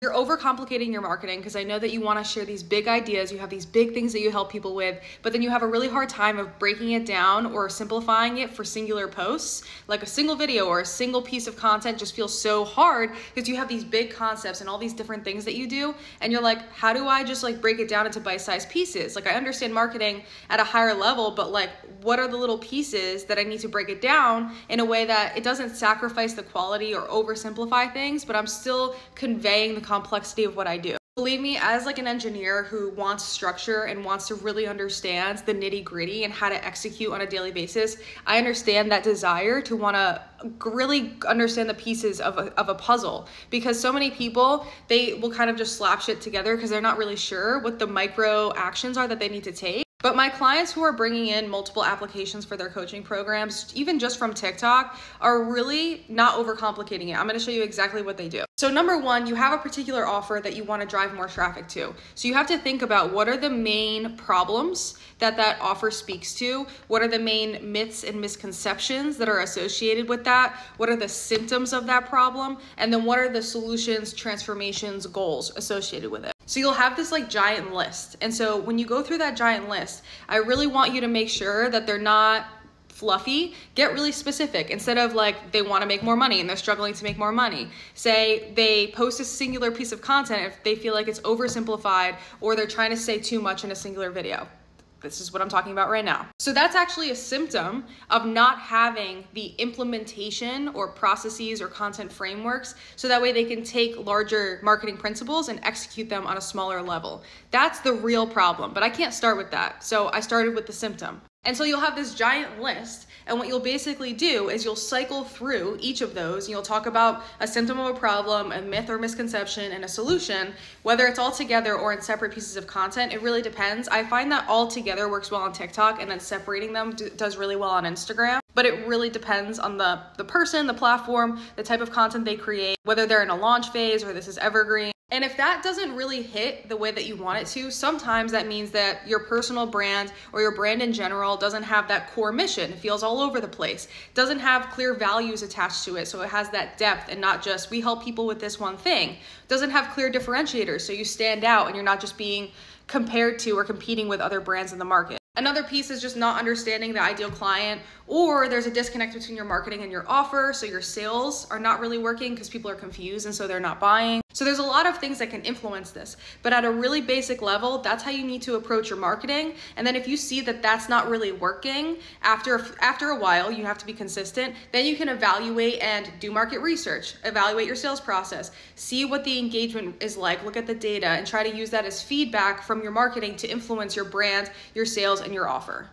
You're overcomplicating your marketing because I know that you want to share these big ideas, you have these big things that you help people with, but then you have a really hard time of breaking it down or simplifying it for singular posts. Like a single video or a single piece of content just feels so hard because you have these big concepts and all these different things that you do, and you're like, how do I just like break it down into bite-sized pieces? Like I understand marketing at a higher level, but like what are the little pieces that I need to break it down in a way that it doesn't sacrifice the quality or oversimplify things, but I'm still conveying the complexity of what I do. Believe me, as like an engineer who wants structure and wants to really understand the nitty gritty and how to execute on a daily basis, I understand that desire to want to really understand the pieces of a, of a puzzle because so many people, they will kind of just slap shit together because they're not really sure what the micro actions are that they need to take. But my clients who are bringing in multiple applications for their coaching programs, even just from TikTok, are really not overcomplicating it. I'm gonna show you exactly what they do. So number one, you have a particular offer that you wanna drive more traffic to. So you have to think about what are the main problems that that offer speaks to? What are the main myths and misconceptions that are associated with that? What are the symptoms of that problem? And then what are the solutions, transformations, goals associated with it? So you'll have this like giant list. And so when you go through that giant list, I really want you to make sure that they're not fluffy, get really specific. Instead of like they want to make more money and they're struggling to make more money, say they post a singular piece of content if they feel like it's oversimplified or they're trying to say too much in a singular video. This is what I'm talking about right now. So that's actually a symptom of not having the implementation or processes or content frameworks so that way they can take larger marketing principles and execute them on a smaller level. That's the real problem, but I can't start with that. So I started with the symptom. And so you'll have this giant list and what you'll basically do is you'll cycle through each of those and you'll talk about a symptom of a problem, a myth or misconception, and a solution, whether it's all together or in separate pieces of content. It really depends. I find that all together works well on TikTok and then separating them does really well on Instagram but it really depends on the, the person, the platform, the type of content they create, whether they're in a launch phase or this is evergreen. And if that doesn't really hit the way that you want it to, sometimes that means that your personal brand or your brand in general doesn't have that core mission. It feels all over the place. Doesn't have clear values attached to it. So it has that depth and not just we help people with this one thing. Doesn't have clear differentiators. So you stand out and you're not just being compared to or competing with other brands in the market. Another piece is just not understanding the ideal client, or there's a disconnect between your marketing and your offer. So your sales are not really working because people are confused and so they're not buying. So there's a lot of things that can influence this, but at a really basic level, that's how you need to approach your marketing. And then if you see that that's not really working, after after a while, you have to be consistent. Then you can evaluate and do market research, evaluate your sales process, see what the engagement is like, look at the data, and try to use that as feedback from your marketing to influence your brand, your sales, and your offer.